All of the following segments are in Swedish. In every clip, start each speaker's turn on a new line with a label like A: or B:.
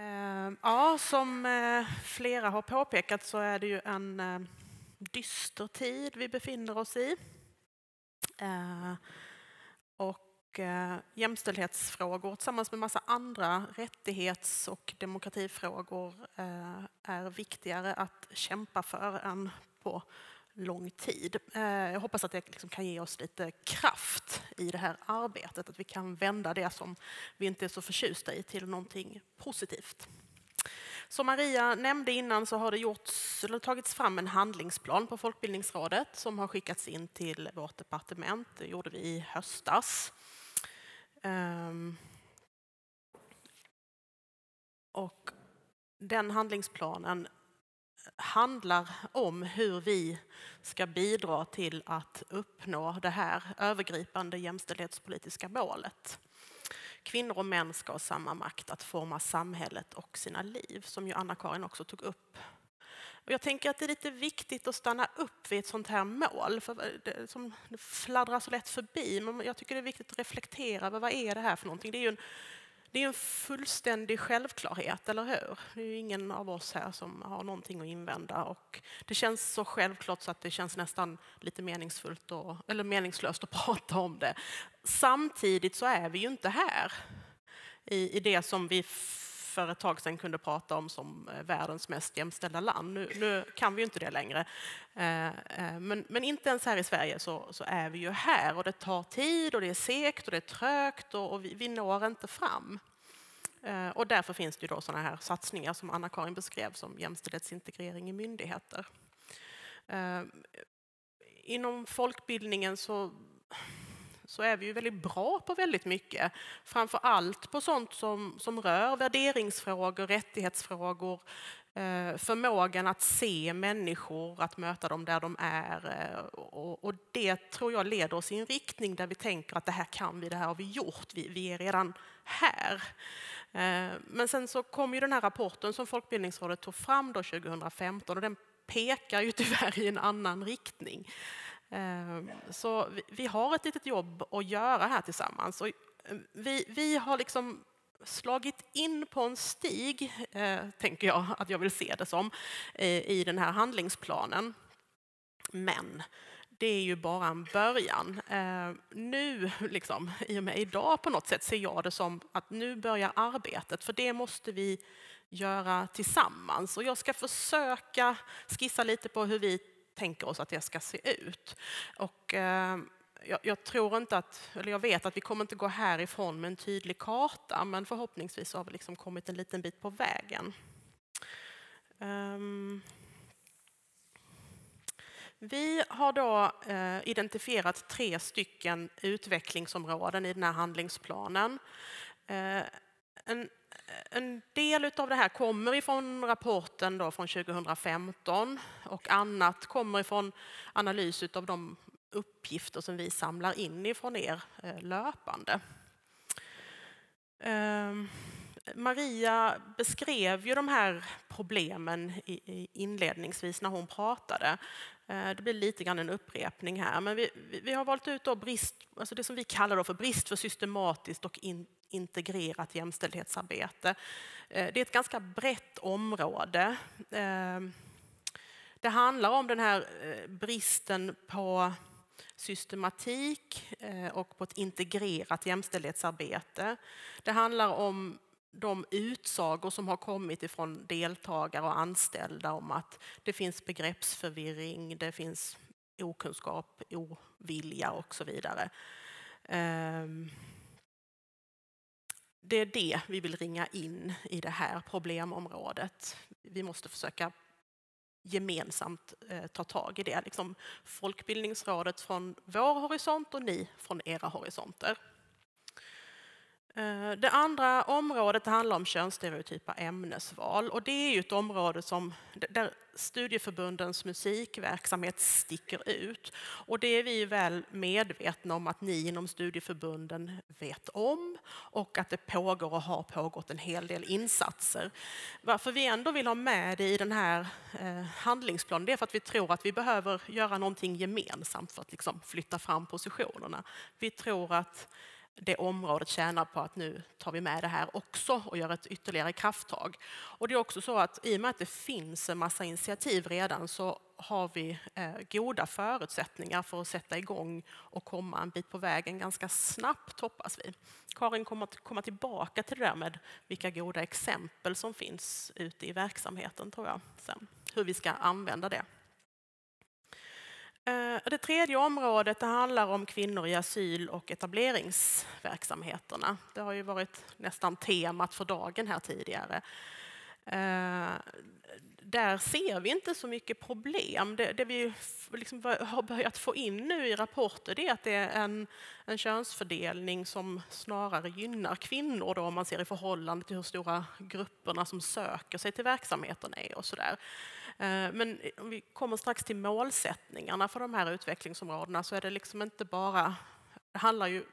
A: Ehm, ja, som eh, flera har påpekat så är det ju en eh, dyster tid vi befinner oss i. Ehm, och eh, jämställdhetsfrågor tillsammans med massa andra rättighets och demokratifrågor är viktigare att kämpa för än på lång tid. Eh, jag hoppas att det liksom kan ge oss lite kraft i det här arbetet, att vi kan vända det som vi inte är så förtjusta i till någonting positivt. Som Maria nämnde innan så har det gjorts, eller tagits fram en handlingsplan på Folkbildningsrådet som har skickats in till vårt departement. Det gjorde vi i höstas. Ehm, och den handlingsplanen handlar om hur vi ska bidra till att uppnå det här övergripande jämställdhetspolitiska målet. Kvinnor och män ska ha samma makt att forma samhället och sina liv, som ju Anna-Karin också tog upp. Och jag tänker att det är lite viktigt att stanna upp vid ett sånt här mål, för det, som fladdrar så lätt förbi. Men jag tycker det är viktigt att reflektera över vad är det här för någonting. Det är ju en det är en fullständig självklarhet, eller hur? Det är ju ingen av oss här som har någonting att invända och det känns så självklart så att det känns nästan lite meningsfullt och, eller meningslöst att prata om det. Samtidigt så är vi ju inte här i, i det som vi för ett tag sedan kunde prata om som eh, världens mest jämställda land. Nu, nu kan vi ju inte det längre. Eh, eh, men, men, inte ens här i Sverige så, så, är vi ju här och det tar tid och det är segt och det är trögt och, och vi, vi når inte fram. Och därför finns det ju då sådana här satsningar som Anna-Karin beskrev som jämställdhetsintegrering i myndigheter. Inom folkbildningen så så är vi ju väldigt bra på väldigt mycket. Framför allt på sånt som, som rör värderingsfrågor, rättighetsfrågor, eh, förmågan att se människor, att möta dem där de är. Eh, och, och, det tror jag leder oss i en riktning där vi tänker att det här kan vi, det här har vi gjort, vi, vi är redan här. Eh, men sen så kom ju den här rapporten som Folkbildningsrådet tog fram då 2015 och den pekar ju tyvärr i en annan riktning. Ehm, så vi har ett litet jobb att göra här tillsammans. Och ehm, vi, vi har liksom slagit in på en stig, eh, tänker jag att jag vill se det som, i den här handlingsplanen. Men det är ju bara en början. Ehm, nu, liksom, i och med idag på något sätt, ser jag det som att nu börjar arbetet, för det måste vi göra tillsammans. Och jag ska försöka skissa lite på hur vi tänker oss att det ska se ut. Och, eh, jag, jag, tror inte att, eller jag vet att vi kommer inte gå härifrån med en tydlig karta, men förhoppningsvis har vi liksom kommit en liten bit på vägen. Um, vi har då eh, identifierat tre stycken utvecklingsområden i den här handlingsplanen. Eh, en en del av det här kommer ifrån rapporten då från 2015 och annat kommer ifrån analys av de uppgifter som vi samlar in ifrån er eh, löpande. Ehm, Maria beskrev ju de här problemen inledningsvis när hon pratade. Eh, det blir lite grann en upprepning här, men vi, vi har valt ut då brist, alltså det som vi kallar för brist för systematiskt och in, integrerat jämställdhetsarbete. Eh, det är ett ganska brett område. Eh, det handlar om den här eh, bristen på systematik och på ett integrerat jämställdhetsarbete. Det handlar om de utsagor som har kommit ifrån deltagare och anställda om att det finns begreppsförvirring, det finns okunskap, ovilja och så vidare. Ehm, det är det vi vill ringa in i det här problemområdet. Vi måste försöka gemensamt eh, ta tag i det. Liksom Folkbildningsrådet från vår horisont och ni från era horisonter. Eh, det andra området handlar om könsstereotypa ämnesval och det är ju ett område som, där studieförbundens musikverksamhet sticker ut. Och det är vi väl medvetna om att ni inom studieförbunden vet om och att det pågår och har pågått en hel del insatser. Varför vi ändå vill ha med det i den här eh, handlingsplanen det är för att vi tror att vi behöver göra någonting gemensamt för att liksom flytta fram positionerna. Vi tror att det området tjänar på att nu tar vi med det här också och gör ett ytterligare krafttag. Och det är också så att i och med att det finns en massa initiativ redan så har vi eh, goda förutsättningar för att sätta igång och komma en bit på vägen ganska snabbt hoppas vi. Karin kommer att komma tillbaka till det där med vilka goda exempel som finns ute i verksamheten tror jag sen, hur vi ska använda det. Eh, det tredje området det handlar om kvinnor i asyl och etableringsverksamheterna. Det har ju varit nästan temat för dagen här tidigare. Eh, där ser vi inte så mycket problem. Det, det vi liksom har börjat få in nu i rapporter är att det är en, en könsfördelning som snarare gynnar kvinnor då, om man ser i förhållande till hur stora grupperna som söker sig till verksamheten är och sådär. Eh, men om vi kommer strax till målsättningarna för de här utvecklingsområdena så är det liksom inte bara, det handlar ju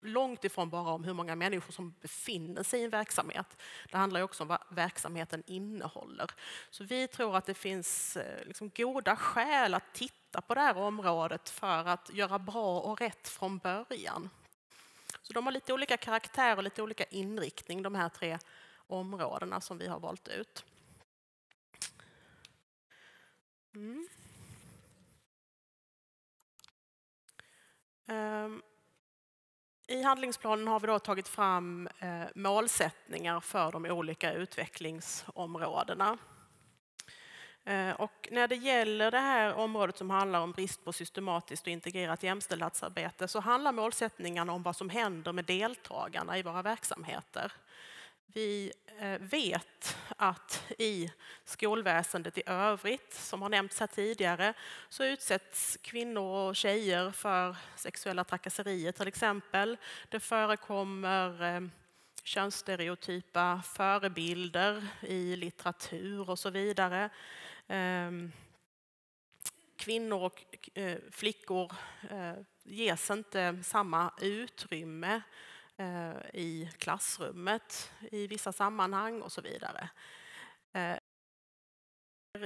A: långt ifrån bara om hur många människor som befinner sig i en verksamhet. Det handlar också om vad verksamheten innehåller. Så vi tror att det finns eh, liksom goda skäl att titta på det här området för att göra bra och rätt från början. Så de har lite olika karaktär och lite olika inriktning, de här tre områdena som vi har valt ut. Mm. Um. I handlingsplanen har vi då tagit fram eh, målsättningar för de olika utvecklingsområdena. Eh, och när det gäller det här området som handlar om brist på systematiskt och integrerat jämställdhetsarbete så handlar målsättningarna om vad som händer med deltagarna i våra verksamheter. Vi eh, vet att i skolväsendet i övrigt, som har nämnts här tidigare, så utsätts kvinnor och tjejer för sexuella trakasserier till exempel. Det förekommer eh, könsstereotypa förebilder i litteratur och så vidare. Ehm, kvinnor och eh, flickor ges inte samma utrymme Eh, i klassrummet i vissa sammanhang och så vidare. Eh,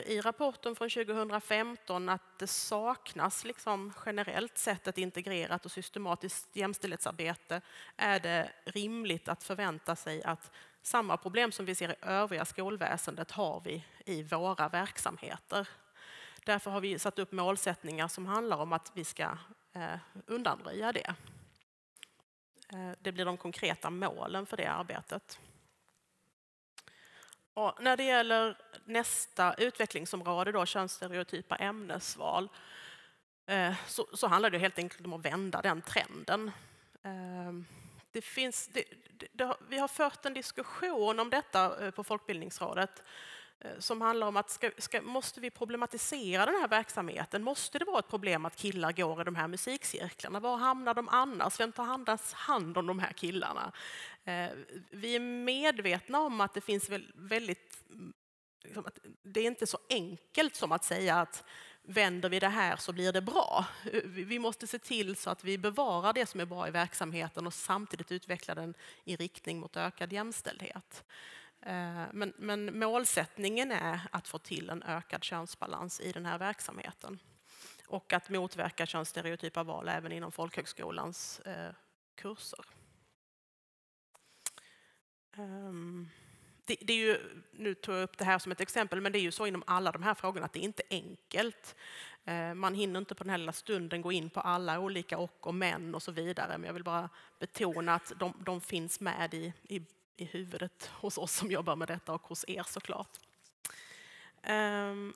A: I rapporten från 2015 att det saknas liksom generellt sett ett integrerat och systematiskt jämställdhetsarbete är det rimligt att förvänta sig att samma problem som vi ser i övriga skolväsendet har vi i våra verksamheter. Därför har vi satt upp målsättningar som handlar om att vi ska eh, undanröja det. Eh, det blir de konkreta målen för det arbetet. Och när det gäller nästa utvecklingsområde, då, könsstereotypa ämnesval, eh, så, så handlar det helt enkelt om att vända den trenden. Eh, det finns, det, det, vi har fört en diskussion om detta på Folkbildningsrådet Eh, som handlar om att ska, ska, måste vi problematisera den här verksamheten? Måste det vara ett problem att killar går i de här musikcirklarna? Var hamnar de annars? Vem tar hand om de här killarna? Eh, vi är medvetna om att det finns väldigt... Liksom det är inte så enkelt som att säga att vänder vi det här så blir det bra. Vi måste se till så att vi bevarar det som är bra i verksamheten och samtidigt utveckla den i riktning mot ökad jämställdhet. Eh, men, men, målsättningen är att få till en ökad könsbalans i den här verksamheten och att motverka könsstereotypa val även inom folkhögskolans eh, kurser. Um, det, det, är ju, nu tog jag upp det här som ett exempel, men det är ju så inom alla de här frågorna att det är inte enkelt. Eh, man hinner inte på den här lilla stunden gå in på alla olika och och men och så vidare, men jag vill bara betona att de, de finns med i, i i huvudet hos oss som jobbar med detta och hos er såklart. Um,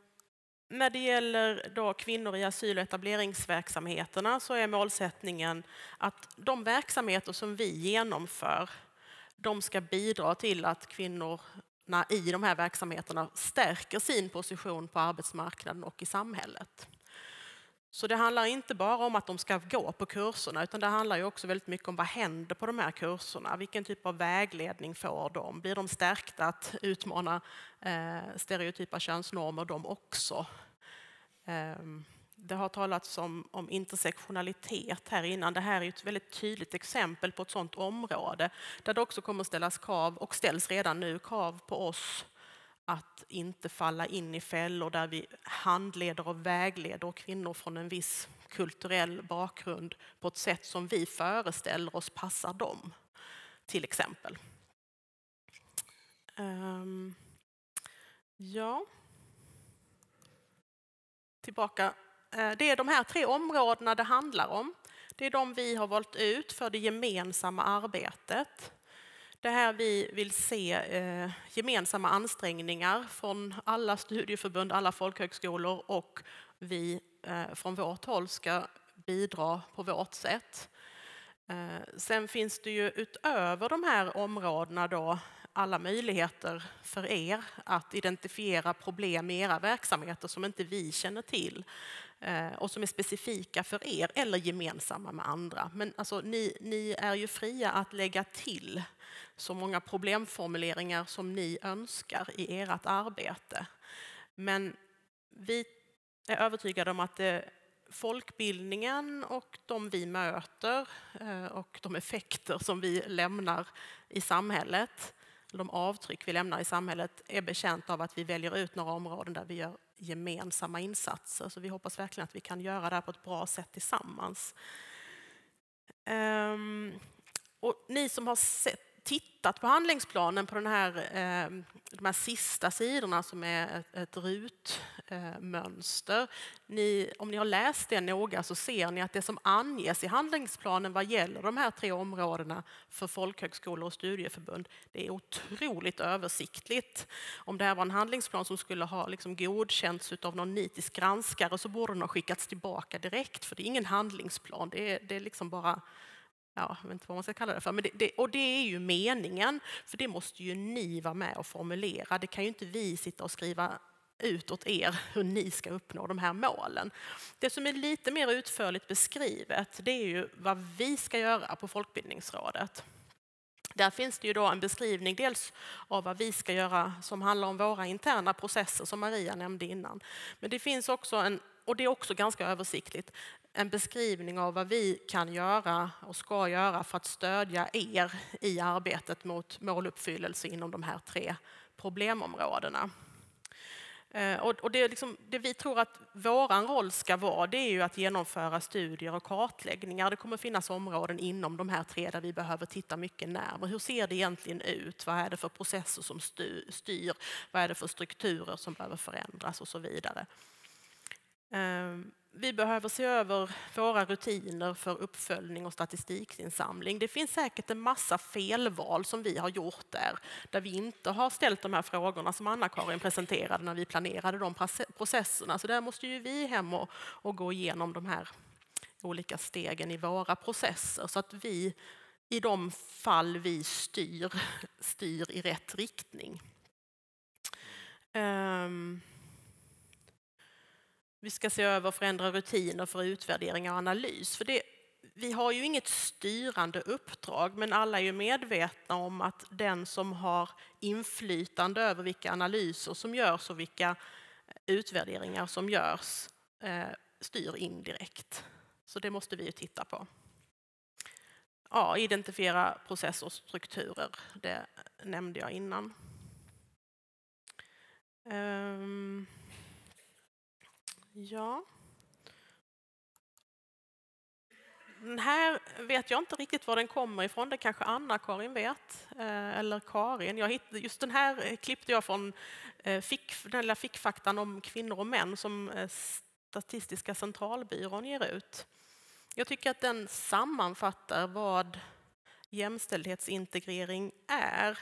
A: när det gäller då kvinnor i asyl och etableringsverksamheterna så är målsättningen att de verksamheter som vi genomför de ska bidra till att kvinnorna i de här verksamheterna stärker sin position på arbetsmarknaden och i samhället. Så det handlar inte bara om att de ska gå på kurserna utan det handlar ju också väldigt mycket om vad händer på de här kurserna? Vilken typ av vägledning får de? Blir de stärkta att utmana eh, stereotypa könsnormer de också? Eh, det har talats om, om, intersektionalitet här innan. Det här är ett väldigt tydligt exempel på ett sådant område där det också kommer ställas krav och ställs redan nu krav på oss att inte falla in i fällor där vi handleder och vägleder kvinnor från en viss kulturell bakgrund på ett sätt som vi föreställer oss passar dem, till exempel. Um, ja. Tillbaka. Eh, det är de här tre områdena det handlar om. Det är de vi har valt ut för det gemensamma arbetet. Det här vi vill se eh, gemensamma ansträngningar från alla studieförbund, alla folkhögskolor och vi eh, från vårt håll ska bidra på vårt sätt. Eh, sen finns det ju utöver de här områdena då alla möjligheter för er att identifiera problem i era verksamheter som inte vi känner till eh, och som är specifika för er eller gemensamma med andra. Men alltså, ni, ni är ju fria att lägga till så många problemformuleringar som ni önskar i ert arbete. Men vi är övertygade om att det folkbildningen och de vi möter eh, och de effekter som vi lämnar i samhället, de avtryck vi lämnar i samhället är bekänt av att vi väljer ut några områden där vi gör gemensamma insatser. Så vi hoppas verkligen att vi kan göra det här på ett bra sätt tillsammans. Um, och ni som har sett tittat på handlingsplanen på den här, ehm, de här sista sidorna som är ett, ett rutmönster. Ni, om ni har läst det noga så ser ni att det som anges i handlingsplanen vad gäller de här tre områdena för folkhögskolor och studieförbund, det är otroligt översiktligt. Om det här var en handlingsplan som skulle ha liksom godkänts av någon nitisk granskare så borde den ha skickats tillbaka direkt för det är ingen handlingsplan, det är, det är liksom bara ja, jag vet inte vad man ska kalla det för, men det, det, och det är ju meningen, för det måste ju ni vara med och formulera. Det kan ju inte vi sitta och skriva ut åt er hur ni ska uppnå de här målen. Det som är lite mer utförligt beskrivet, det är ju vad vi ska göra på Folkbildningsrådet. Där finns det ju då en beskrivning dels av vad vi ska göra som handlar om våra interna processer som Maria nämnde innan. Men det finns också en och det är också ganska översiktligt, en beskrivning av vad vi kan göra och ska göra för att stödja er i arbetet mot måluppfyllelse inom de här tre problemområdena. Eh, och det, liksom, det, vi tror att vår roll ska vara det är ju att genomföra studier och kartläggningar. Det kommer finnas områden inom de här tre där vi behöver titta mycket närmare. Hur ser det egentligen ut? Vad är det för processer som styr? Vad är det för strukturer som behöver förändras och så vidare. Ehm, vi behöver se över våra rutiner för uppföljning och statistikinsamling. Det finns säkert en massa felval som vi har gjort där, där vi inte har ställt de här frågorna som Anna-Karin presenterade när vi planerade de processerna. Så där måste ju vi hem och, och gå igenom de här olika stegen i våra processer så att vi i de fall vi styr, styr i rätt riktning. Um, vi ska se över och förändra rutiner för utvärdering och analys. För det, vi har ju inget styrande uppdrag, men alla är ju medvetna om att den som har inflytande över vilka analyser som görs och vilka eh, utvärderingar som görs eh, styr indirekt. Så det måste vi ju titta på. Ja, identifiera processer och strukturer, det nämnde jag innan. Um. Ja. Den här vet jag inte riktigt var den kommer ifrån. Det kanske Anna-Karin vet, eh, eller Karin. Jag hittade, just den här eh, klippte jag från eh, fick, den lilla fickfaktan om kvinnor och män som Statistiska centralbyrån ger ut. Jag tycker att den sammanfattar vad jämställdhetsintegrering är.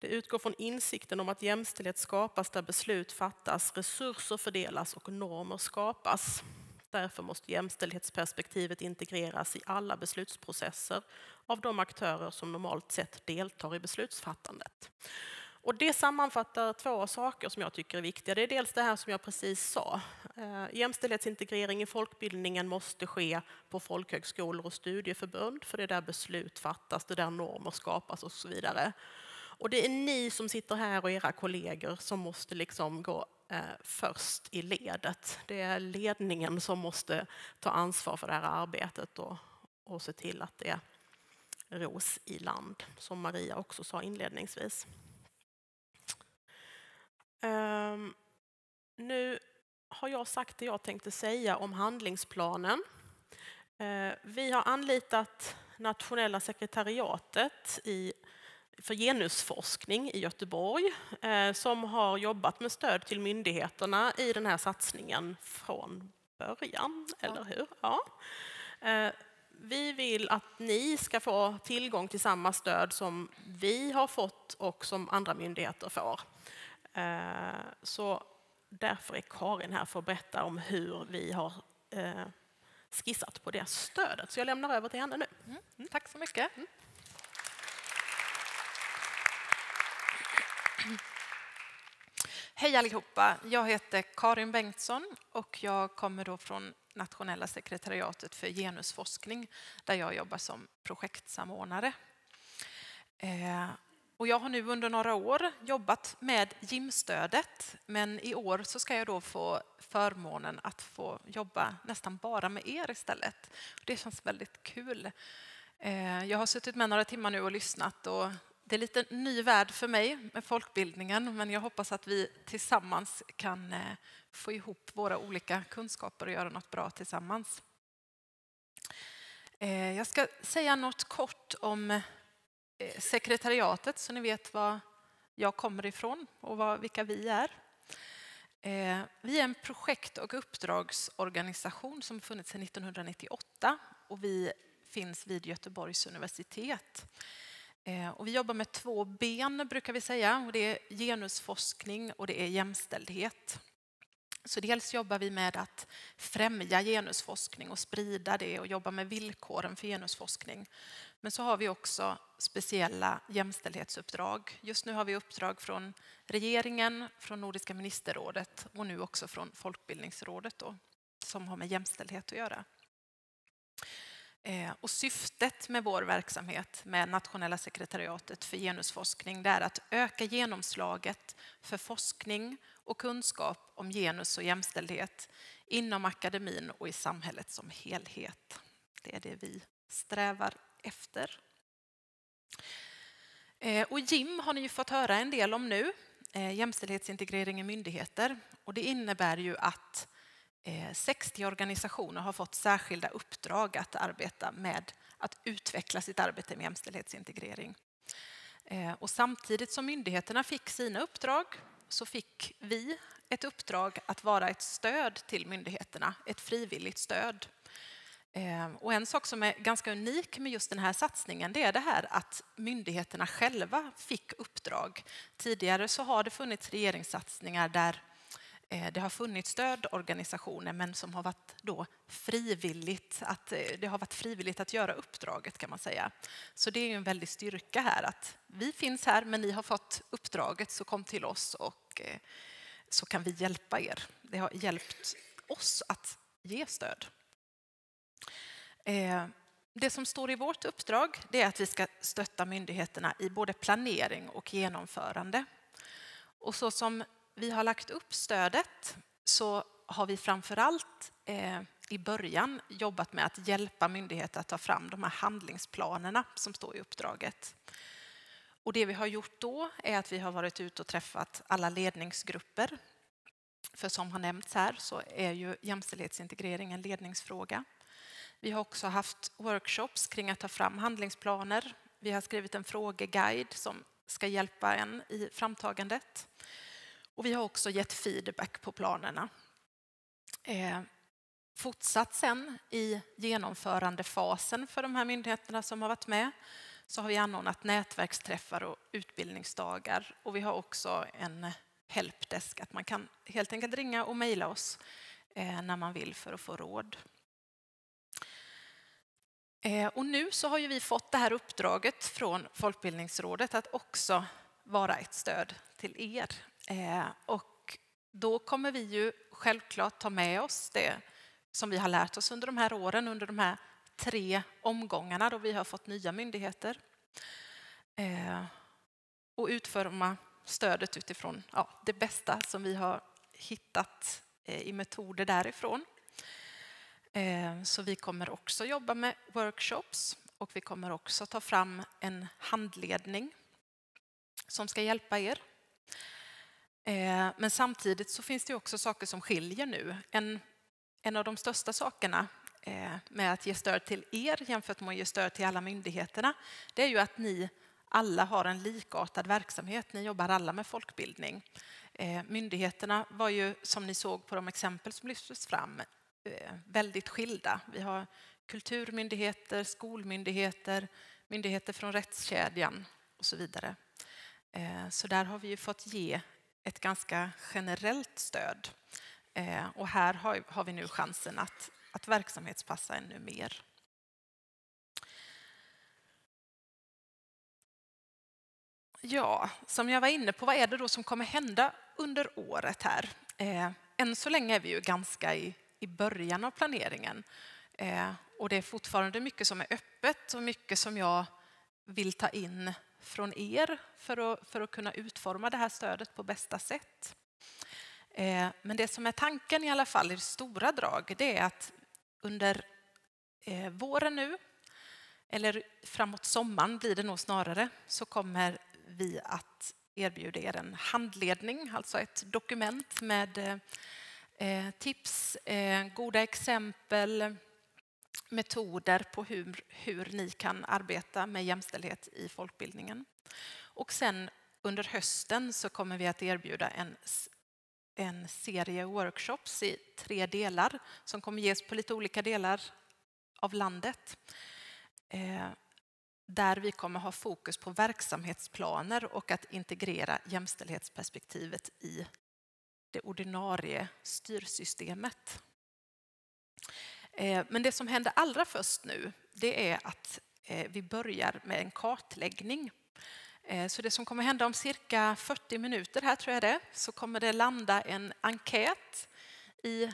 A: Det utgår från insikten om att jämställdhet skapas där beslut fattas, resurser fördelas och normer skapas. Därför måste jämställdhetsperspektivet integreras i alla beslutsprocesser av de aktörer som normalt sett deltar i beslutsfattandet. Och det sammanfattar två saker som jag tycker är viktiga. Det är dels det här som jag precis sa. Eh, jämställdhetsintegrering i folkbildningen måste ske på folkhögskolor och studieförbund, för det är där beslut fattas, det är där normer skapas och så vidare. Och det är ni som sitter här och era kollegor som måste liksom gå eh, först i ledet. Det är ledningen som måste ta ansvar för det här arbetet och, och se till att det ros i land, som Maria också sa inledningsvis. Um, nu har jag sagt det jag tänkte säga om handlingsplanen. Eh, vi har anlitat nationella sekretariatet i, för genusforskning i Göteborg som har jobbat med stöd till myndigheterna i den här satsningen från början, ja. eller hur? Ja. Vi vill att ni ska få tillgång till samma stöd som vi har fått och som andra myndigheter får. Så därför är Karin här för att berätta om hur vi har skissat på det stödet. Så jag lämnar över till henne nu.
B: Mm. mm. Tack så mycket. Hej allihopa! Jag heter Karin Bengtsson och jag kommer då från nationella sekretariatet för genusforskning där jag jobbar som projektsamordnare. Eh, och jag har nu under några år jobbat med GIM-stödet men i år så ska jag då få förmånen att få jobba nästan bara med er istället. Det känns väldigt kul. Eh, jag har suttit med några timmar nu och lyssnat och det är lite ny värld för mig med folkbildningen men jag hoppas att vi tillsammans kan eh, få ihop våra olika kunskaper och göra något bra tillsammans. Eh, jag ska säga något kort om eh, sekretariatet så ni vet var jag kommer ifrån och vilka vi är. Vi är en projekt och uppdragsorganisation som funnits sedan 1998 och vi finns vid Göteborgs universitet. Eh, och vi jobbar med två ben, brukar vi säga. Och det är genusforskning och det är jämställdhet. Så dels jobbar vi med att främja genusforskning och sprida det och jobba med villkoren för genusforskning. Men så har vi också speciella jämställdhetsuppdrag. Just nu har vi uppdrag från regeringen, från Nordiska ministerrådet och nu också från Folkbildningsrådet då, som har med jämställdhet att göra. Eh, och syftet med vår verksamhet med Nationella sekretariatet för genusforskning det är att öka genomslaget för forskning och kunskap om genus och jämställdhet inom akademin och i samhället som helhet. Det är det vi strävar efter. Eh, och JIM har ni ju fått höra en del om nu, eh, jämställdhetsintegrering i myndigheter. Och det innebär ju att Eh, 60 organisationer har fått särskilda uppdrag att arbeta med att utveckla sitt arbete med jämställdhetsintegrering. Eh, och samtidigt som myndigheterna fick sina uppdrag så fick vi ett uppdrag att vara ett stöd till myndigheterna, ett frivilligt stöd. Eh, och en sak som är ganska unik med just den här satsningen det är det här att myndigheterna själva fick uppdrag. Tidigare så har det funnits regeringssatsningar där Eh, det har funnits stödorganisationer men som har varit då frivilligt att, eh, det har varit frivilligt att göra uppdraget kan man säga. Så det är en väldig styrka här att vi finns här men ni har fått uppdraget så kom till oss och eh, så kan vi hjälpa er. Det har hjälpt oss att ge stöd. Det som står i vårt uppdrag det är att vi ska stötta myndigheterna i både planering och genomförande. Och så som vi har lagt upp stödet så har vi framför allt eh, i början jobbat med att hjälpa myndigheter att ta fram de här handlingsplanerna som står i uppdraget. Och det vi har gjort då är att vi har varit ute och träffat alla ledningsgrupper. För som har nämnts här så är ju jämställdhetsintegrering en ledningsfråga. Vi har också haft workshops kring att ta fram handlingsplaner. Vi har skrivit en frågeguide som ska hjälpa en i framtagandet. Och vi har också gett feedback på planerna. Eh, fortsatt sen i genomförandefasen för de här myndigheterna som har varit med så har vi anordnat nätverksträffar och utbildningsdagar och vi har också en helpdesk att man kan helt enkelt ringa och mejla oss eh, när man vill för att få råd. Eh, och nu så har ju vi fått det här uppdraget från Folkbildningsrådet att också vara ett stöd till er Eh, och då kommer vi ju självklart ta med oss det som vi har lärt oss under de här åren, under de här tre omgångarna då vi har fått nya myndigheter. Eh, och utforma stödet utifrån ja, det bästa som vi har hittat eh, i metoder därifrån. Eh, så vi kommer också jobba med workshops och vi kommer också ta fram en handledning som ska hjälpa er Eh, men samtidigt så finns det också saker som skiljer nu. En, en av de största sakerna eh, med att ge stöd till er jämfört med att ge stöd till alla myndigheterna, det är ju att ni alla har en likartad verksamhet. Ni jobbar alla med folkbildning. Eh, myndigheterna var ju, som ni såg på de exempel som lyftes fram, väldigt skilda. Vi har kulturmyndigheter, skolmyndigheter, myndigheter från rättskedjan och så vidare. Så där har vi ju fått ge ett ganska generellt stöd. Eh, och här har vi nu chansen att att verksamhetspassa ännu mer. Ja, som jag var inne på, vad är det då som kommer hända under året här? Eh, än så länge är vi ju ganska i, i början av planeringen eh, och det är fortfarande mycket som är öppet och mycket som jag vill ta in från er för att, för att kunna utforma det här stödet på bästa sätt. Eh, men det som är tanken i alla fall i stora drag, det är att under eh, våren nu, eller framåt sommaren blir det nog snarare, så kommer vi att erbjuda er en handledning, alltså ett dokument med eh, tips, eh, goda exempel, metoder på hur, hur ni kan arbeta med jämställdhet i folkbildningen. Och sen under hösten så kommer vi att erbjuda en en serie workshops i tre delar som kommer ges på lite olika delar av landet. Eh, där vi kommer ha fokus på verksamhetsplaner och att integrera jämställdhetsperspektivet i det ordinarie styrsystemet. Eh, men det som händer allra först nu, det är att eh, vi börjar med en kartläggning eh, så det som kommer hända om cirka 40 minuter här tror jag det, så kommer det landa en enkät i,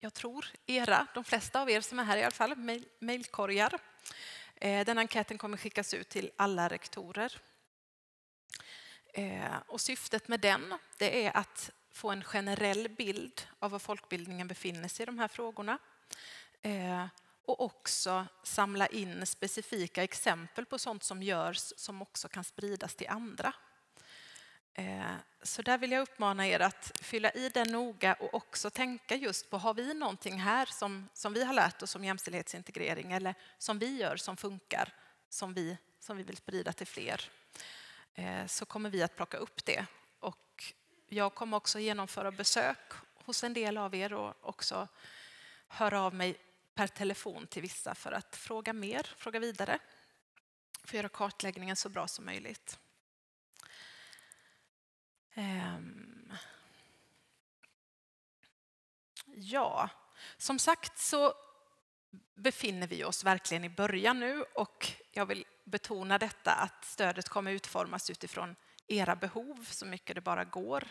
B: jag tror, era, de flesta av er som är här i alla fall, mejlkorgar. Den enkäten kommer skickas ut till alla rektorer. Och syftet med den det är att få en generell bild av var folkbildningen befinner sig i de här frågorna Eh, och också samla in specifika exempel på sånt som görs som också kan spridas till andra. Eh, så där vill jag uppmana er att fylla i den noga och också tänka just på, har vi någonting här som, som vi har lärt oss om jämställdhetsintegrering eller som vi gör som funkar, som vi, som vi vill sprida till fler? Eh, så kommer vi att plocka upp det. Och jag kommer också genomföra besök hos en del av er och också höra av mig per telefon till vissa för att fråga mer, fråga vidare. För att göra kartläggningen så bra som möjligt. Ehm. Ja, som sagt så befinner vi oss verkligen i början nu och jag vill betona detta att stödet kommer utformas utifrån era behov så mycket det bara går.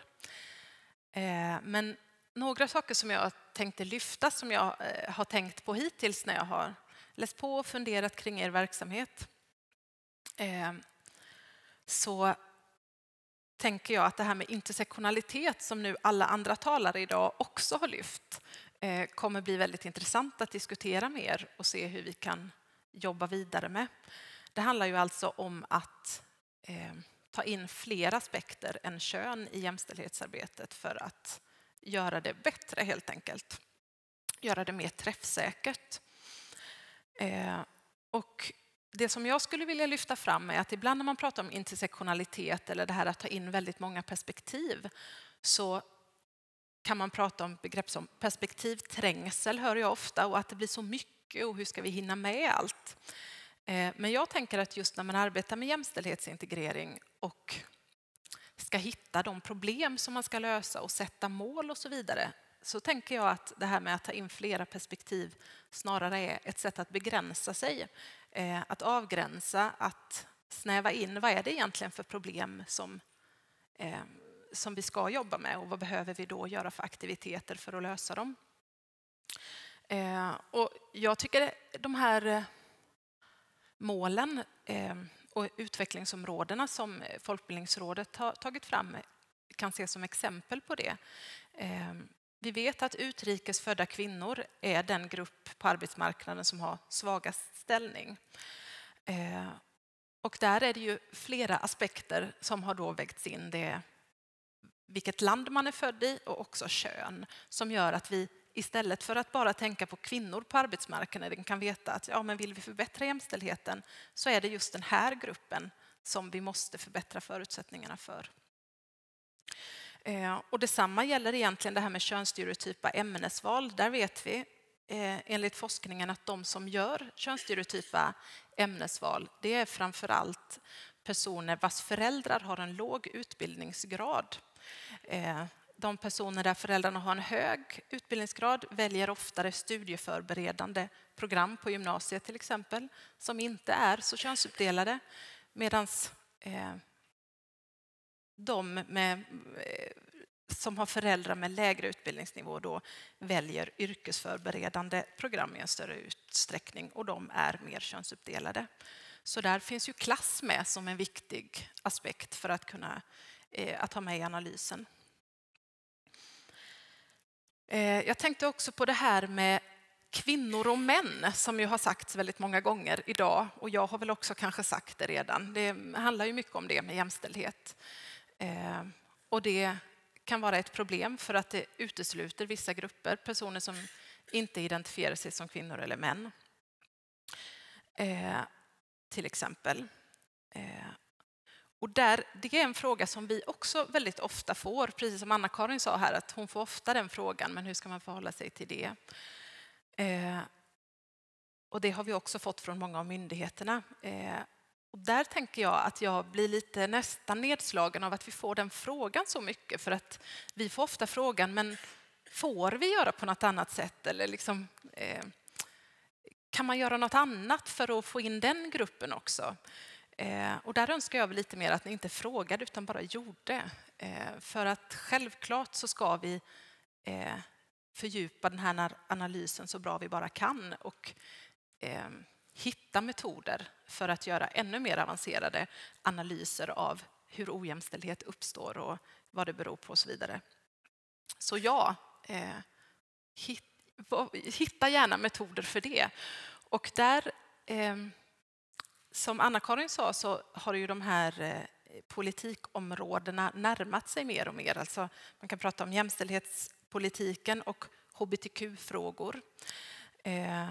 B: Ehm, men några saker som jag tänkte lyfta som jag eh, har tänkt på hittills när jag har läst på och funderat kring er verksamhet. Eh, så tänker jag att det här med intersektionalitet som nu alla andra talare idag också har lyft eh, kommer bli väldigt intressant att diskutera mer och se hur vi kan jobba vidare med. Det handlar ju alltså om att ta in fler aspekter än kön i jämställdhetsarbetet för att göra det bättre helt enkelt. Göra det mer träffsäkert. Eh, och det som jag skulle vilja lyfta fram är att ibland när man pratar om intersektionalitet eller det här att ta in väldigt många perspektiv så kan man prata om begrepp som perspektivträngsel, hör jag ofta, och att det blir så mycket och hur ska vi hinna med allt? Eh, men jag tänker att just när man arbetar med jämställdhetsintegrering och ska hitta de problem som man ska lösa och sätta mål och så vidare så tänker jag att det här med att ta in flera perspektiv snarare är ett sätt att begränsa sig, eh, att avgränsa, att snäva in vad är det egentligen för problem som, eh, som vi ska jobba med och vad behöver vi då göra för aktiviteter för att lösa dem. Eh, och jag tycker de här målen och utvecklingsområdena som eh, Folkbildningsrådet har tagit fram kan ses som exempel på det. Ehm, vi vet att utrikes födda kvinnor är den grupp på arbetsmarknaden som har svagast ställning. Ehm, och där är det ju flera aspekter som har då vägts in. Det vilket land man är född i och också kön som gör att vi istället för att bara tänka på kvinnor på arbetsmarknaden kan veta att ja, men vill vi förbättra jämställdheten så är det just den här gruppen som vi måste förbättra förutsättningarna för. Eh, och detsamma gäller egentligen det här med könsstereotypa ämnesval. Där vet vi eh, enligt forskningen att de som gör könsstereotypa ämnesval, det är framför allt personer vars föräldrar har en låg utbildningsgrad. Eh, de personer där föräldrarna har en hög utbildningsgrad väljer oftare studieförberedande program på gymnasiet till exempel, som inte är så könsuppdelade, medan eh, de med, eh, som har föräldrar med lägre utbildningsnivå då väljer yrkesförberedande program i en större utsträckning och de är mer könsuppdelade. Så där finns ju klass med som en viktig aspekt för att kunna eh, att ha med i analysen. Eh, jag tänkte också på det här med kvinnor och män som ju har sagts väldigt många gånger idag och jag har väl också kanske sagt det redan. Det handlar ju mycket om det med jämställdhet. Eh, och det kan vara ett problem för att det utesluter vissa grupper, personer som inte identifierar sig som kvinnor eller män. Eh, till exempel. Och där, det är en fråga som vi också väldigt ofta får, precis som Anna-Karin sa här, att hon får ofta den frågan, men hur ska man förhålla sig till det? Eh, och det har vi också fått från många av myndigheterna. Eh, och där tänker jag att jag blir lite nästan nedslagen av att vi får den frågan så mycket, för att vi får ofta frågan, men får vi göra på något annat sätt? Eller liksom, eh, kan man göra något annat för att få in den gruppen också? Eh, och där önskar jag lite mer att ni inte frågade utan bara gjorde. Eh, för att självklart så ska vi eh, fördjupa den här analysen så bra vi bara kan och eh, hitta metoder för att göra ännu mer avancerade analyser av hur ojämställdhet uppstår och vad det beror på och så vidare. Så ja, eh, hitta gärna metoder för det. Och där eh, som Anna-Karin sa så har ju de här eh, politikområdena närmat sig mer och mer. Alltså man kan prata om jämställdhetspolitiken och hbtq-frågor. Eh,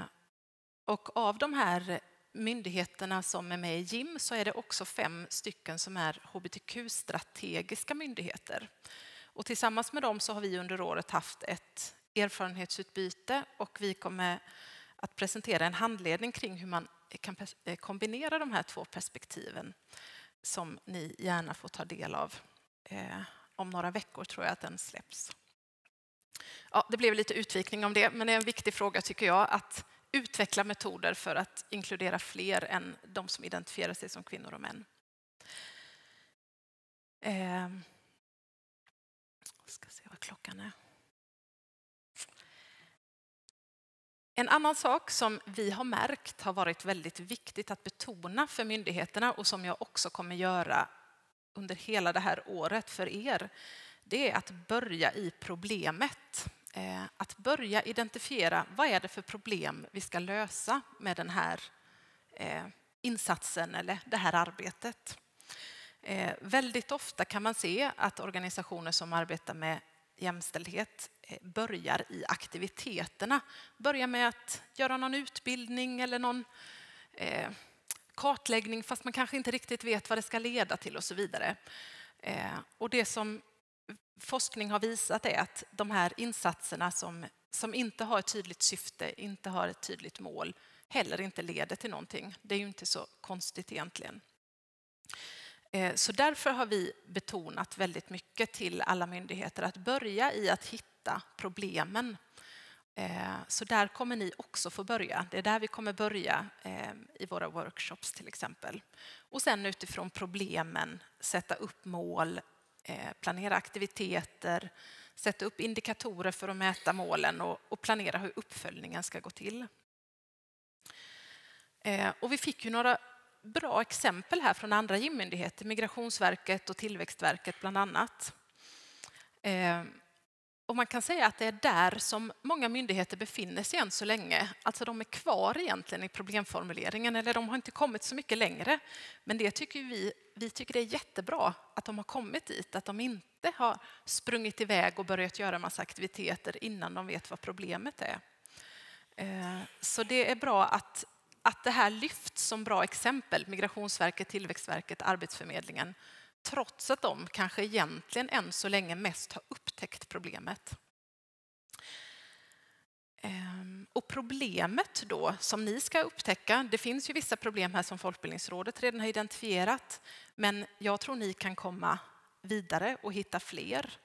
B: och av de här myndigheterna som är med i JIM så är det också fem stycken som är hbtq-strategiska myndigheter. Och tillsammans med dem så har vi under året haft ett erfarenhetsutbyte och vi kommer att presentera en handledning kring hur man kan eh, kombinera de här två perspektiven som ni gärna får ta del av. Eh, om några veckor tror jag att den släpps. Ja, det blev lite utvikning om det, men det är en viktig fråga tycker jag att utveckla metoder för att inkludera fler än de som identifierar sig som kvinnor och män. Eh, ska se vad klockan är. En annan sak som vi har märkt har varit väldigt viktigt att betona för myndigheterna och som jag också kommer göra under hela det här året för er, det är att börja i problemet. Eh, att börja identifiera vad är det för problem vi ska lösa med den här eh, insatsen eller det här arbetet. Eh, väldigt ofta kan man se att organisationer som arbetar med jämställdhet eh, börjar i aktiviteterna. Börjar med att göra någon utbildning eller någon eh, kartläggning fast man kanske inte riktigt vet vad det ska leda till och så vidare. Eh, och det som forskning har visat är att de här insatserna som, som inte har ett tydligt syfte, inte har ett tydligt mål, heller inte leder till någonting. Det är ju inte så konstigt egentligen. Eh, så därför har vi betonat väldigt mycket till alla myndigheter att börja i att hitta problemen. Eh, så där kommer ni också få börja. Det är där vi kommer börja eh, i våra workshops till exempel. Och sen utifrån problemen sätta upp mål, planera aktiviteter, sätta upp indikatorer för att mäta målen och planera hur uppföljningen ska gå till. Och vi fick ju några bra exempel här från andra myndigheter, Migrationsverket och Tillväxtverket bland annat. Eh, och man kan säga att det är där som många myndigheter befinner sig än så länge. Alltså de är kvar egentligen i problemformuleringen eller de har inte kommit så mycket längre. Men det tycker vi, vi tycker det är jättebra att de har kommit dit, att de inte har sprungit iväg och börjat göra massa aktiviteter innan de vet vad problemet är. Eh, så det är bra att, att det här lyfts som bra exempel, Migrationsverket, Tillväxtverket, Arbetsförmedlingen, trots att de kanske egentligen än så länge mest har upptäckt problemet. Ehm, och problemet då som ni ska upptäcka, det finns ju vissa problem här som Folkbildningsrådet redan har identifierat, men jag tror ni kan komma vidare och hitta fler.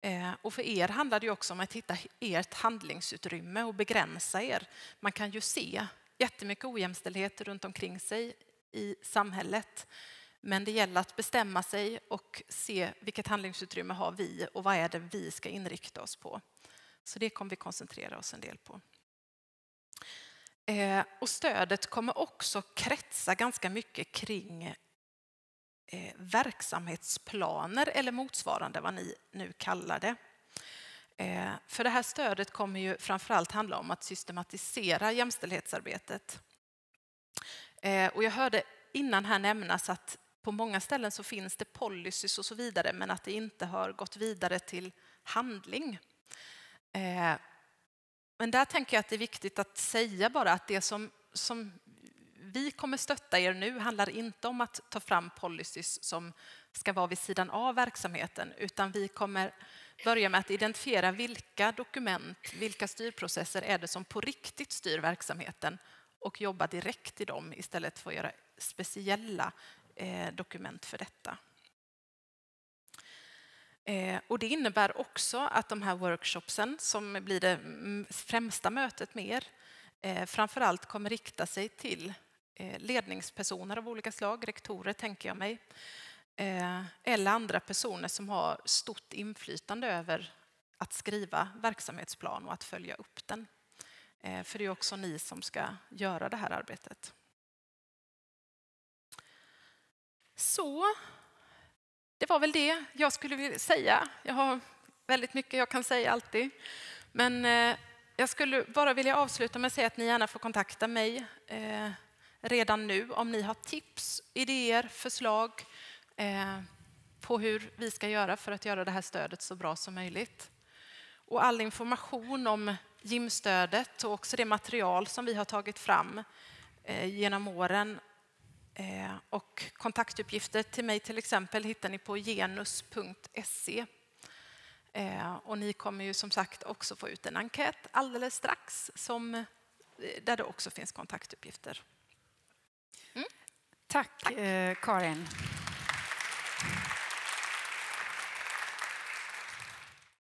B: Ehm, och för er handlar det också om att hitta ert handlingsutrymme och begränsa er. Man kan ju se jättemycket ojämställdhet runt omkring sig i samhället. Men det gäller att bestämma sig och se vilket handlingsutrymme har vi och vad är det vi ska inrikta oss på. Så det kommer vi koncentrera oss en del på. Eh, och stödet kommer också kretsa ganska mycket kring eh, verksamhetsplaner eller motsvarande vad ni nu kallar det. Eh, för det här stödet kommer ju framförallt handla om att systematisera jämställdhetsarbetet. Eh, och jag hörde innan här nämnas att på många ställen så finns det policies och så vidare men att det inte har gått vidare till handling. Eh, men där tänker jag att det är viktigt att säga bara att det som, som vi kommer stötta er nu handlar inte om att ta fram policies som ska vara vid sidan av verksamheten utan vi kommer börja med att identifiera vilka dokument, vilka styrprocesser är det som på riktigt styr verksamheten och jobba direkt i dem istället för att göra speciella Eh, dokument för detta. Eh, och det innebär också att de här workshopsen, som blir det mm, främsta mötet med er, eh, framförallt kommer rikta sig till eh, ledningspersoner av olika slag, rektorer tänker jag mig, Eh, eller andra personer som har stort inflytande över att skriva verksamhetsplan och att följa upp den. Eh, för det är också ni som ska göra det här arbetet. Så det var väl det jag skulle vilja säga. Jag har väldigt mycket jag kan säga alltid. Men eh, jag skulle bara vilja avsluta med att säga att ni gärna får kontakta mig redan nu om ni har tips, idéer, förslag på hur vi ska göra för att göra det här stödet så bra som möjligt. Och all information om gymstödet och också det material som vi har tagit fram genom åren Eh, och kontaktuppgifter till mig till exempel hittar ni på genus.se. Eh, och ni kommer ju som sagt också få ut en enkät alldeles strax som, eh, där det också finns kontaktuppgifter.
C: Mm. Tack, Tack. Karin.